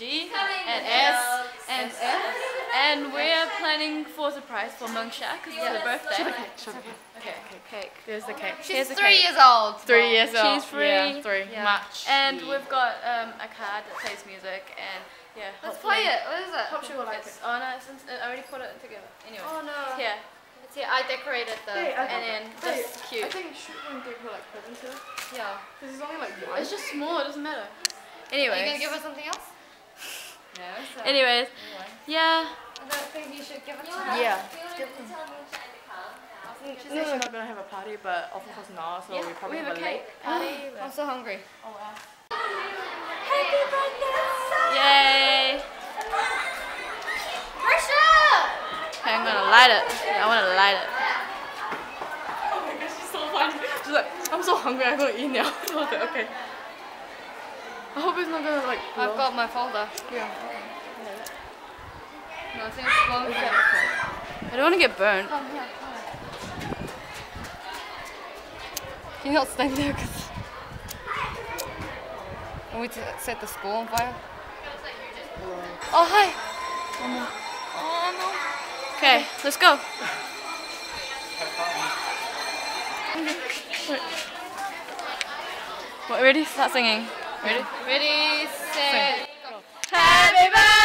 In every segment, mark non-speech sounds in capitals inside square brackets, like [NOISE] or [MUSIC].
G and S and F. And we're planning for surprise for Mengsha because it's her birthday. Show the cake. Show cake. Okay, cake. Here's the cake. Here's She's the three cake. years old. Three years old. She's free. Yeah, three. Yeah. Much. And we've got um, a card that plays music and yeah. Let's play it. What is it? Hope she will like it. Oh no, since I already put it together. Anyway. Oh no. Here. It's here. I decorated the. Hey, I- And then Wait, just cute. I think should we give her like presents here? yeah. This is only like one. It's just small, it doesn't matter. Are you gonna give her something else? No. So Anyways, yeah. I think you should give it to her. Yeah. She She said she's not gonna have a party, but of course not. So we we probably have have a a cake late. party. I'm so hungry. Oh wow. Happy birthday! Yay! Okay, I'm gonna light it. I wanna light it. Oh my gosh, she's so funny. She's like, I'm so hungry. I'm gonna eat now. [LAUGHS] I okay. I hope it's not gonna like. Blow. I've got my folder. Yeah. I don't wanna get burned. Come here. Can you not stand there? Cause Can we set the school on fire? Oh, hi. Oh, no! Okay, let's go. What, ready? Start singing. Ready? no. Ready, set, go. Happy birthday!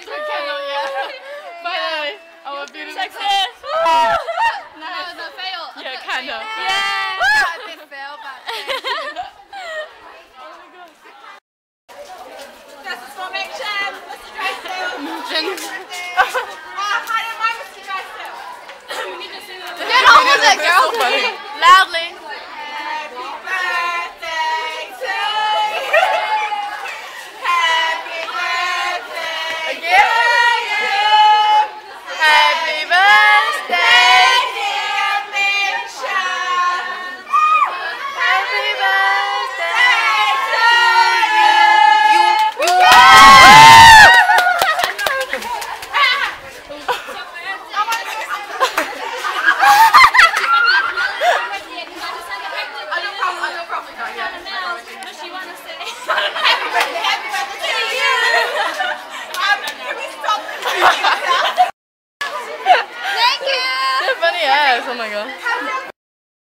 These Kendall, yeah. bye. Yeah. [LAUGHS] Oh, beautiful Success! [LAUGHS] no, no, fail. Yeah, kind of. Yeah. I did fail, but... oh my god. That's the formation. That's the dress down.